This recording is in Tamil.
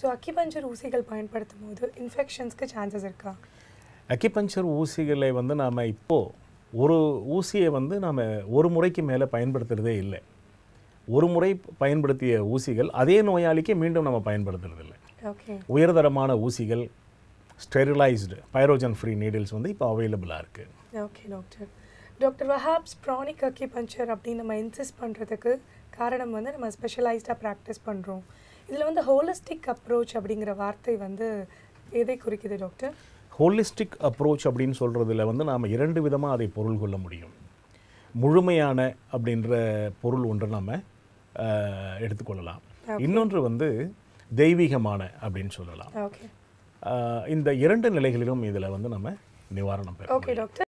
ஸோ அக்கிபஞ்சர் ஊசிகள் பயன்படுத்தும் போது இன்ஃபெக்ஷன்ஸ்க்கு சான்சஸ் இருக்கா? அக்கிபஞ்சர் ஊசிகளை வந்து நாம் இப்போது ஒரு ஊசியை வந்து நாம் ஒரு முறைக்கு மேலே பயன்படுத்துகிறதே இல்லை. ஒரு முறை பயன்படுத்திய ஊசிகள் அதே நோயாளிக்கு மீண்டும் நம்ம பயன்படுத்துறதில்லை ஓகே உயர்தரமான ஊசிகள் ஸ்டெரிலைஸ்டு பைரோஜன் ஃப்ரீ நீடில்ஸ் வந்து இப்போ அவைலபிளாக இருக்குது okay doctor doctor Wahab's pranic acupuncture அப்படின்னு நம்ம இன்சிஸ்ட் பண்ணுறதுக்கு காரணம் வந்து நம்ம ஸ்பெஷலைஸ்டாக ப்ராக்டிஸ் பண்ணுறோம் இதில் வந்து ஹோலிஸ்டிக் அப்ரோச் அப்படிங்கிற வார்த்தை வந்து எதை குறிக்குது டாக்டர் ஹோலிஸ்டிக் அப்ரோச் அப்படின்னு சொல்கிறதுல வந்து நாம் இரண்டு விதமாக அதை பொருள் கொள்ள முடியும். முழுமையான அப்படின்ற பொருள் ஒன்றை அஹ், எடுத்துக்கொள்ளலாம். இன்னொன்று வந்து தெய்வீகமான அப்படின்னு சொல்லலாம். இந்த இரண்டு நிலைகளிலும் இதில் வந்து நம்ம நிவாரணம் பெறலாம் ஓகே டாக்டர்